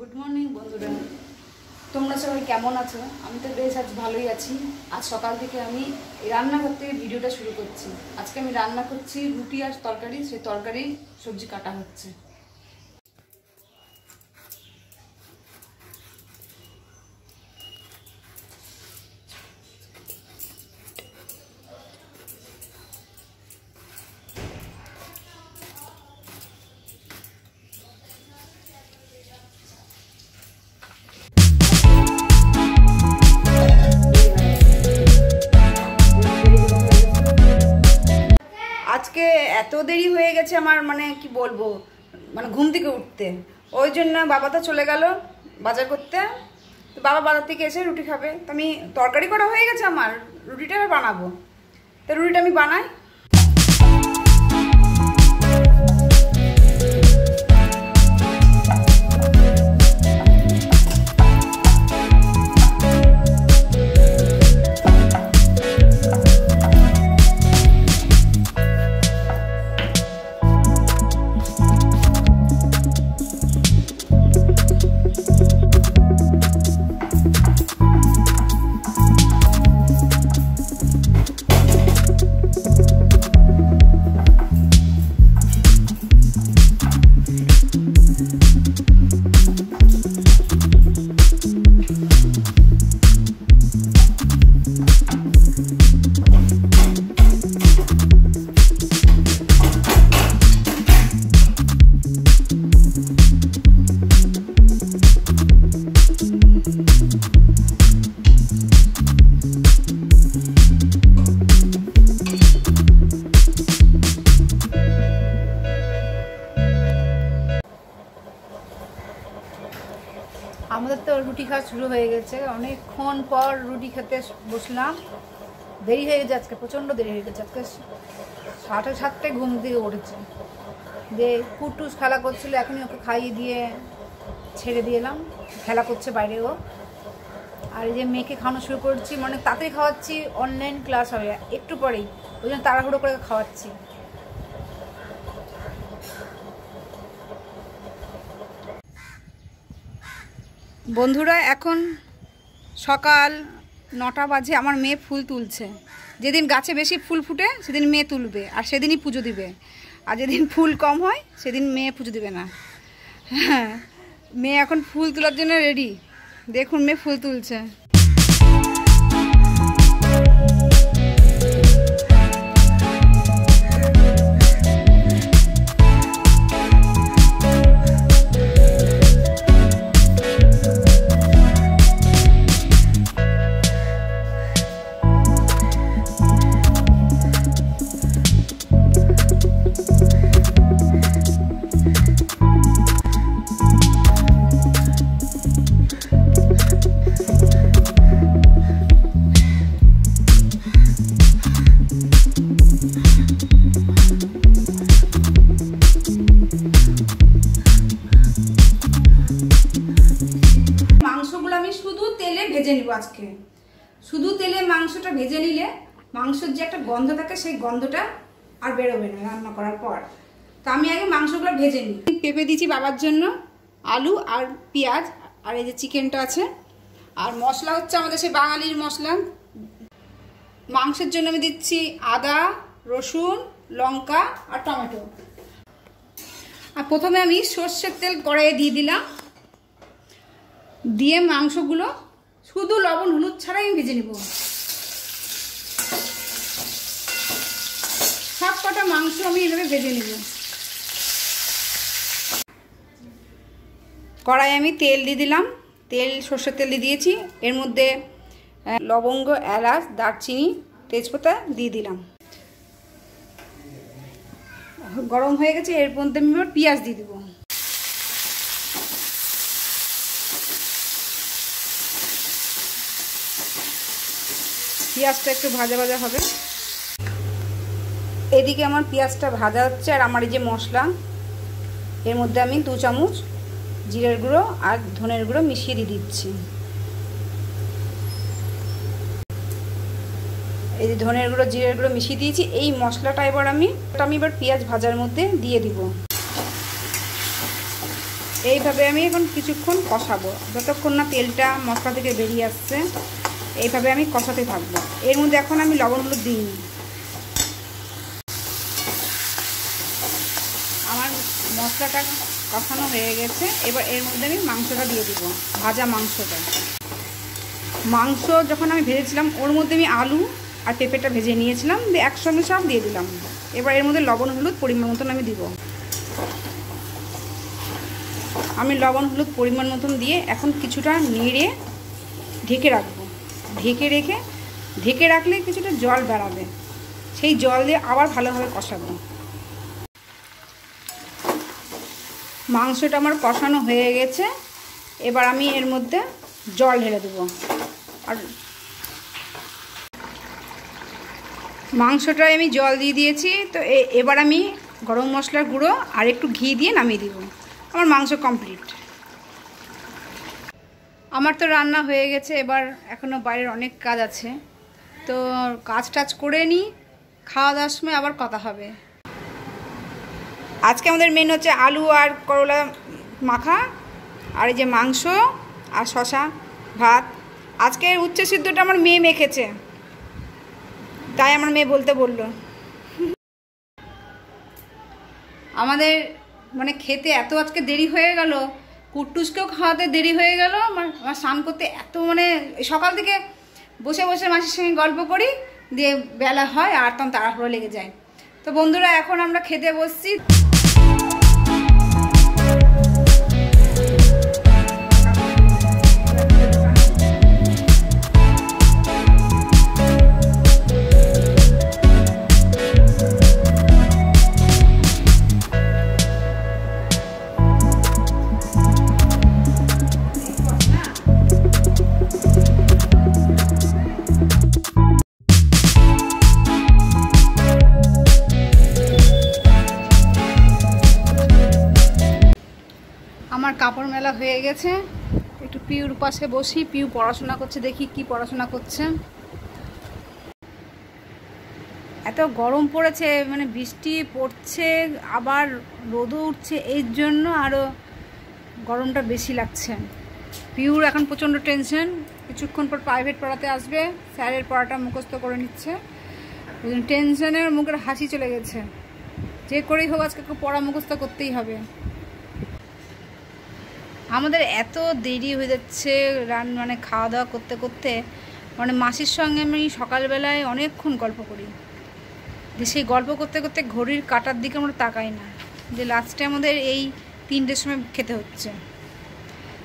Good morning বন্ধুরা। তোমরা সবাই কেমন আছো? আমি তো বেশ আজ ভালোই আছি। আজ সকাল থেকে আমি রান্নাঘর থেকে ভিডিওটা শুরু করছি। আজকে আমি রান্না করছি রুটি আর তরকারি। সেই তরকারি সবজি কাটা হচ্ছে। দেরি হয়ে গেছে আমার মানে কি বলব মানে ঘুম থেকে উঠতে। ওই জন্য বাবা তো চলে গেল বাজার করতে। তো বাবা বাজার থেকে এসে রুটি খাবে। তো আমি তরকারি করা হয়ে গেছে আমার, রুটিটা বানাবো। তো রুটিটা আমি বানাই। রুটি খাওয়া শুরু হয়ে গেছে। অনেকক্ষণ পর রুটি খেতে বসলাম। দেরি হয়ে গেছে আজকে, প্রচণ্ড দেরি হয়ে গেছে। আজকে সাড়ে সাতটায় ঘুম থেকে উঠেছে। দিয়ে কুটুস খেলা করছিল, এখনই ওকে খাইয়ে দিয়ে ছেড়ে দিয়ে এলাম। খেলা করছে বাইরে ও। আর এই যে মেয়েকে খাওয়ানো শুরু করছি মানে তাড়াতাড়ি খাওয়াচ্ছি অনলাইন ক্লাস হবে, একটু পরেই। ওই জন্য তাড়াহুড়ো করে খাওয়াচ্ছি। বন্ধুরা, এখন সকাল নটা বাজে, আমার মেয়ে ফুল তুলছে। যেদিন গাছে বেশি ফুল ফুটে, সেদিন মেয়ে তুলবে, আর সেদিনই পুজো দিবে। আর যেদিন ফুল কম হয়, সেদিন মেয়ে পুজো দিবে না। হ্যাঁ মেয়ে এখন ফুল তোলার জন্য রেডি দেখুন, মেয়ে ফুল তুলছে। মাংসের যে একটা গন্ধ থাকে, সেই গন্ধটা আর বেরোবে না রান্না করার পর। তো আমি আগে মাংসগুলো ভেজে নিই। পেঁপে দিয়েছি বাবার জন্য, আলু আর পেঁয়াজ, আর এই যে চিকেনটা আছে। আর মশলা হচ্ছে আমাদের সেই বাঙালির মশলা। মাংসের জন্য আমি দিচ্ছি আদা, রসুন, লঙ্কা আর টমেটো। আর প্রথমে আমি সর্ষের তেল কড়াইয়ে দিয়ে দিলাম। দিয়ে মাংসগুলো শুধু লবণ, হলুদ ছাড়াই আমি ভেজে নেব সব কটা মাংস আমি এভাবে ভেজে নেব? কড়াই আমি তেল দিয়ে দিলাম। তেল, সর্ষের তেল দিয়ে দিয়েছি। এর মধ্যে লবঙ্গ, এলাচ, দারচিনি, তেজপাতা দিয়ে দিলাম। গরম হয়ে গেছে, এর মধ্যে আমি এবার পেঁয়াজ দিয়ে দেবো। পেঁয়াজটা একটু ভাজা ভাজা হবে। এদিকে আমার পেঁয়াজটা ভাজা হচ্ছে আর আমার এই যে মশলা, এর মধ্যে আমি দু চামচ জিরের গুঁড়ো আর ধনের গুঁড়ো মিশিয়ে দিয়ে দিচ্ছি। এই যে ধনের গুঁড়ো, জিরের গুঁড়ো মিশিয়ে দিয়েছি, এই মশলাটা এবার আমি আমি এবার পেঁয়াজ ভাজার মধ্যে দিয়ে দিব। এইভাবে আমি এখন কিছুক্ষণ কষাবো, যতক্ষণ না তেলটা মশলা থেকে বেরিয়ে আসছে, এইভাবে আমি কষাতে থাকব। এর মধ্যে এখন আমি লবণ হলুদ দিইনি আমার মশলাটা কষানো হয়ে গেছে। এবার এর মধ্যে আমি মাংসটা দিয়ে দিব, ভাজা মাংসটা। মাংস যখন আমি ভেজেছিলাম, ওর মধ্যে আমি আলু আর পেঁপেটা ভেজে নিয়েছিলাম, দিয়ে একসঙ্গে সব দিয়ে দিলাম। এবার এর মধ্যে লবণ, হলুদ পরিমাণ মতন আমি দিব। আমি লবণ, হলুদ পরিমাণ মতন দিয়ে এখন কিছুটা নেড়ে ঢেকে রাখব। ঢেকে রেখে, ঢেকে রাখলে কিছুটা জল বেড়াবে সেই জল দিয়ে আবার ভালোভাবে কষাবো। মাংসটা আমার কষানো হয়ে গেছে। এবার আমি এর মধ্যে জল ঢেলে দেবো। আর মাংসটায় আমি জল দিয়ে দিয়েছি। তো এবার আমি গরম মশলার গুঁড়ো আর একটু ঘি দিয়ে নামিয়ে দিব। আমার মাংস কমপ্লিট। আমার তো রান্না হয়ে গেছে। এবার এখনও বাইরের অনেক কাজ আছে। তো কাজ টাজ করে নিই। খাওয়া দাওয়ার সময় আবার কথা হবে। আজকে আমাদের মেন হচ্ছে আলু আর করলা মাখা, আর এই যে মাংস আর শশা ভাত। আজকে উচ্চ সিদ্ধটা আমার মেয়ে মেখেছে। তাই আমার মেয়ে বলতে বলল। আমাদের মানে খেতে এত আজকে দেরি হয়ে গেল, কুট্টুসকেও খাওয়াতে দেরি হয়ে গেল, আমার আমার স্নান করতে এত মানে সকাল থেকে বসে বসে মাসির সঙ্গে গল্প করি, দিয়ে বেলা হয় আর তখন তাড়াহুড়ো লেগে যায়। তো বন্ধুরা, এখন আমরা খেতে বসছি। গেছে। একটু পিউর পাশে বসি, পিউ পড়াশোনা করছে, দেখি কি পড়াশোনা করছে। এত গরম পড়েছে মানে বৃষ্টি পড়ছে, আবার রোদও উঠছে, এর জন্য আরও গরমটা বেশি লাগছে। পিউর এখন প্রচণ্ড টেনশন, কিছুক্ষণ পর প্রাইভেট পড়াতে আসবে, স্যারের পড়াটা মুখস্থ করে নিচ্ছে। টেনশনের মুখের হাসি চলে গেছে। যে করেই হোক আজকে পড়া মুখস্থ করতেই হবে। আমাদের এত দেরি হয়ে যাচ্ছে রান মানে খাওয়া দাওয়া করতে করতে। মানে মাসির সঙ্গে আমি সকালবেলায় অনেকক্ষণ গল্প করি। যে সেই গল্প করতে করতে ঘড়ির কাটার দিকে আমরা তাকাই না। যে লাস্টে আমাদের এই তিনটের সময় খেতে হচ্ছে।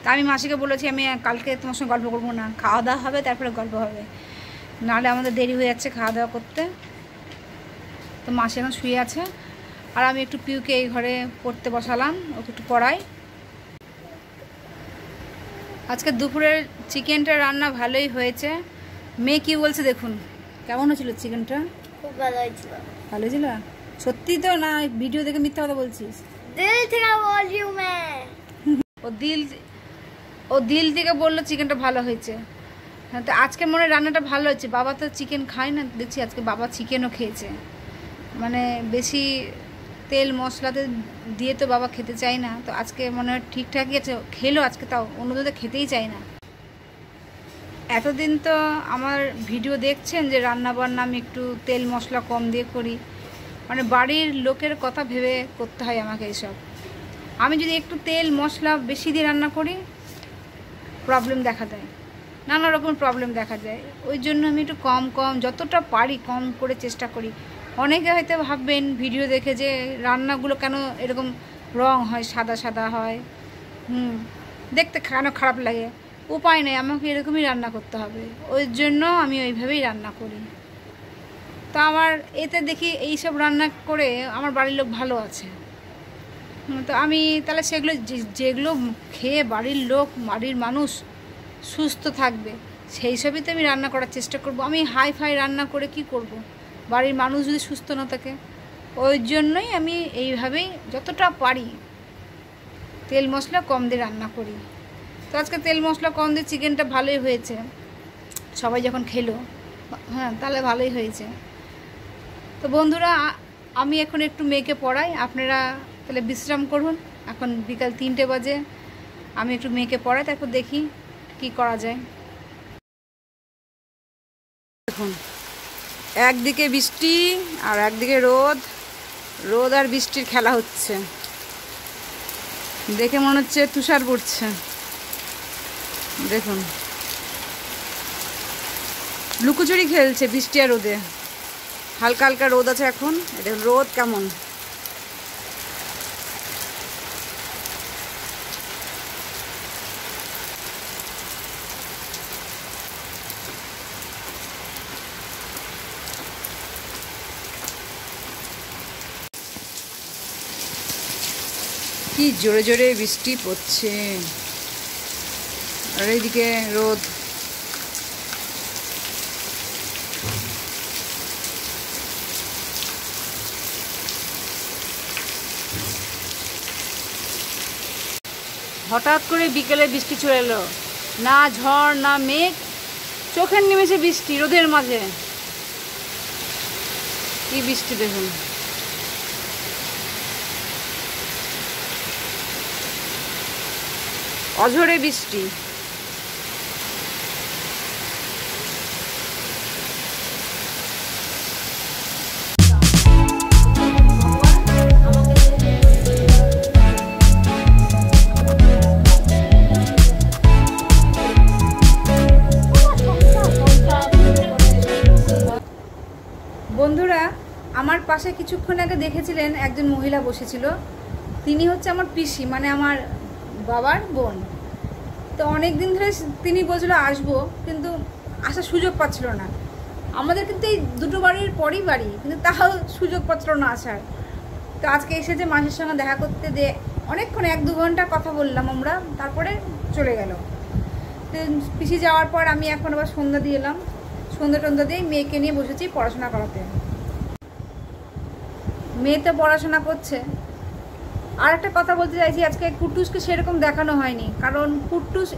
তা আমি মাসিকে বলেছি, আমি কালকে তোমার সঙ্গে গল্প করব না। খাওয়া দাওয়া হবে, তারপরে গল্প হবে। নাহলে আমাদের দেরি হয়ে যাচ্ছে খাওয়া দাওয়া করতে। তো মাসি এখন শুয়ে আছে। আর আমি একটু পিউকে এই ঘরে পড়তে বসালাম, ওকে একটু পড়াই। আজকে দুপুরের চিকেনটা রান্না ভালোই হয়েছে। মেয়ে কি বলছে দেখুন কেমন হয়েছিল চিকেনটা? খুব ভালো হয়েছিল। ভালো ছিল? সত্যি তো না ভিডিও দেখে মিথ্যা কথা বলছিস? দিল থেকে বলিও মে ও দিল ও দিল থেকে বলল চিকেনটা ভালো হয়েছে। হ্যাঁ তো আজকে মনে রান্নাটা ভালো হয়েছে। বাবা তো চিকেন খায় না দেখছি আজকে বাবা চিকেনও খেয়েছে। মানে বেশি তেল মশলাতে দিয়ে তো বাবা খেতে চায় না, তো আজকে মনে হয় ঠিকঠাকই আছে, খেলো আজকে তাও অন্যদের খেতেই চায় না। এতদিন তো আমার ভিডিও দেখছেন যে রান্না বান্না আমি একটু তেল মশলা কম দিয়ে করি। মানে বাড়ির লোকের কথা ভেবে করতে হয় আমাকে এইসব। আমি যদি একটু তেল মশলা বেশি দিয়ে রান্না করি প্রবলেম দেখা দেয়। নানা রকম প্রবলেম দেখা যায় ওই জন্য আমি একটু কম কম, যতটা পারি কম করে চেষ্টা করি। অনেকে হয়তো ভাববেন, ভিডিও দেখে যে রান্নাগুলো কেন এরকম রং হয়, সাদা সাদা হয়। হুম, দেখতে কেন খারাপ লাগে? উপায় নেই, আমাকে এরকমই রান্না করতে হবে। ওই জন্য আমি ওইভাবেই রান্না করি। তো আমার এতে দেখি এইসব রান্না করে আমার বাড়ির লোক ভালো আছে। তো আমি তাহলে সেগুলো যেগুলো খেয়ে বাড়ির লোক, বাড়ির মানুষ সুস্থ থাকবে, সেই সবই তো আমি রান্না করার চেষ্টা করব। আমি হাই ফাই রান্না করে কি করব। বাড়ির মানুষ যদি সুস্থ না থাকে, ওই জন্যই আমি এইভাবেই যতটা পারি তেল মশলা কম দিয়ে রান্না করি। তো আজকে তেল মশলা কম দিয়ে চিকেনটা ভালোই হয়েছে। সবাই যখন খেলো হ্যাঁ তাহলে ভালোই হয়েছে। তো বন্ধুরা আমি এখন একটু মেয়েকে পড়াই। আপনারা তাহলে বিশ্রাম করুন। এখন বিকাল তিনটে বাজে। আমি একটু মেয়েকে পড়াই, তারপর দেখি কি করা যায়। দেখুন একদিকে বৃষ্টি আর একদিকে রোদ। রোদ আর বৃষ্টির খেলা হচ্ছে। দেখে মনে হচ্ছে তুষার পড়ছে। দেখুন। লুকোচুরি খেলছে বৃষ্টি আর রোদে। হালকা হালকা রোদ আছে এখন। এটা রোদ কেমন? কি জোরে জোরে বৃষ্টি পড়ছে। আর এইদিকে রোদ। হঠাৎ করে বিকেলে বৃষ্টি চলে এলো। না ঝড়, না মেঘ, চোখের নেমেছে বৃষ্টি, রোদের মাঝে। কি বৃষ্টি দেখুন। অঝরে বৃষ্টি। বন্ধুরা, আমার পাশে কিছুক্ষণ আগে দেখেছিলেন একজন মহিলা বসেছিল। তিনি হচ্ছে আমার পিসি মানে আমার বাবার বোন। তো অনেক দিন ধরে তিনি বলছিল, আসব। কিন্তু আসার সুযোগ পাচ্ছিল না। আমাদের কিন্তু এই দুটো বাড়ির পরই বাড়ি, কিন্তু তাও সুযোগ পাচ্ছিল না আসার। তো আজকে এসেছে মাসির সঙ্গে দেখা করতে দিয়ে অনেকক্ষণ, এক দু ঘণ্টা কথা বললাম আমরা, তারপরে চলে গেল। তো পিসি যাওয়ার পর আমি এখন আবার সন্ধ্যা দিয়ে এলাম। সন্ধ্যা টন্ধ্যা দিয়ে মেয়েকে নিয়ে বসেছি পড়াশোনা করাতে। মেয়ে তো পড়াশোনা করছে। আর একটা কথা বলতে চাইছি, আজকে কুটুসকে সেরকম দেখানো হয়নি। কারণ কুটুস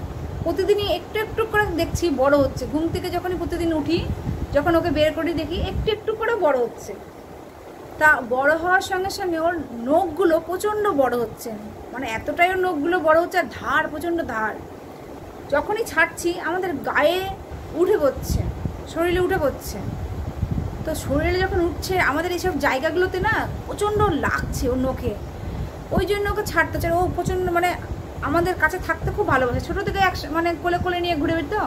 প্রতিদিনই একটু একটু করে দেখছি, বড় হচ্ছে। ঘুম থেকে যখনই প্রতিদিন উঠি, যখন ওকে বের করে দেখি একটু একটু করে বড় হচ্ছে। তা বড় হওয়ার সঙ্গে সঙ্গে ওর নখগুলো প্রচণ্ড বড় হচ্ছে। মানে এতটাই ওর নখগুলো বড় হচ্ছে, আর ধার, প্রচণ্ড ধার। যখনই ছাড়ছি, আমাদের গায়ে উঠে পড়ছে, শরীরে উঠে পড়ছে। তো শরীরে যখন উঠছে, আমাদের এইসব জায়গাগুলোতে না প্রচণ্ড লাগছে ওর নখে। ওই জন্য ওকে ছাড়তে চাই। ও প্রচণ্ড মানে আমাদের কাছে থাকতে খুব ভালোবাসে। ছোটো থেকে এক মানে কোলে কোলে নিয়ে ঘুরে বেরতো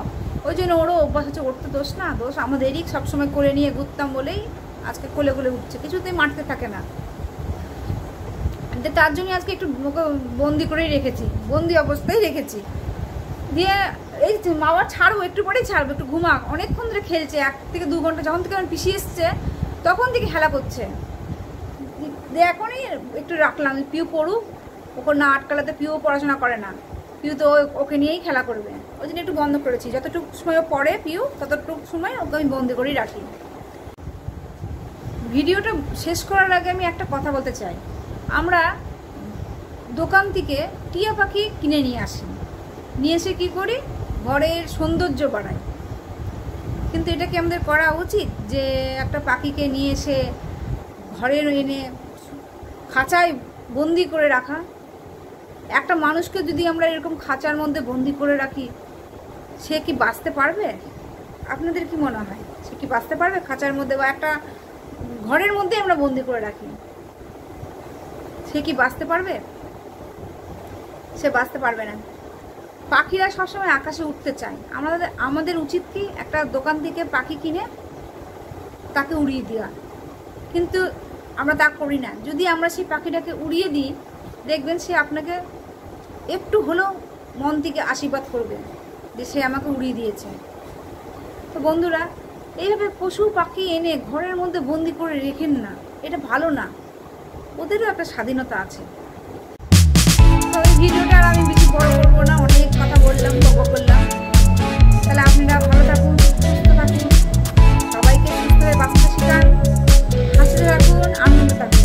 ওই জন্য ওরও অভ্যাস হচ্ছে, ওর তো দোষ না, দোষ আমাদেরই। সবসময় কোলে নিয়ে ঘুরতাম বলেই আজকে কোলে কোলে উঠছে কিছুতেই মারতে থাকে না। তো তার জন্য আজকে একটু ওকে বন্দি করেই রেখেছি। বন্দি অবস্থায় রেখেছি। দিয়ে এই মামা ছাড়বো, একটু পরেই ছাড়বো, একটু ঘুমাক। অনেকক্ষণ ধরে খেলছে, এক থেকে দু ঘণ্টা। যখন থেকে আমার পিছিয়ে এসছে, তখন থেকে খেলা করছে। দিয়ে এখনই একটু রাখলাম, পিউ পড়ুক। ওকে না আটকালাতে পিউ পড়াশোনা করে না। পিউ তো ওকে নিয়েই খেলা করবে। ওই জন্য একটু বন্ধ করেছি। যতটুকু সময় পড়ে পিউ, ততটুকু সময় ওকে আমি বন্ধ করেই রাখি। ভিডিওটা শেষ করার আগে আমি একটা কথা বলতে চাই। আমরা দোকান থেকে টিয়া পাখি কিনে নিয়ে আসি। নিয়ে এসে কী করি? ঘরের সৌন্দর্য বাড়াই। কিন্তু এটা কি আমাদের করা উচিত? যে একটা পাখিকে নিয়ে এসে ঘরের এনে খাঁচায় বন্দি করে রাখা। একটা মানুষকে যদি আমরা এরকম খাঁচার মধ্যে বন্দি করে রাখি, সে কি বাঁচতে পারবে? আপনাদের কি মনে হয়? সে কি বাঁচতে পারবে খাঁচার মধ্যে বা একটা ঘরের মধ্যে আমরা বন্দি করে রাখি? সে কি বাঁচতে পারবে? সে বাঁচতে পারবে না। পাখিরা সবসময় আকাশে উঠতে চায়। আমাদের আমাদের উচিত কি একটা দোকান থেকে পাখি কিনে তাকে উড়িয়ে দেওয়া। কিন্তু আমরা তা করি না। যদি আমরা সেই পাখিটাকে উড়িয়ে দিই, দেখবেন সে আপনাকে একটু হলেও মন থেকে আশীর্বাদ করবে যে সে আমাকে উড়িয়ে দিয়েছে। তো বন্ধুরা, এইভাবে পশু পাখি এনে ঘরের মধ্যে বন্দি করে রেখেন না। এটা ভালো না। ওদেরও একটা স্বাধীনতা আছে। ভিডিওটা আমি বেশি বড় করব না, অনেক কথা বললাম, গল্প করলাম। তাহলে আপনারা ভালো থাকুন, সুস্থ থাকুন। সবাইকে সুস্থ হয়ে বাঁচতে শেখান। I'm.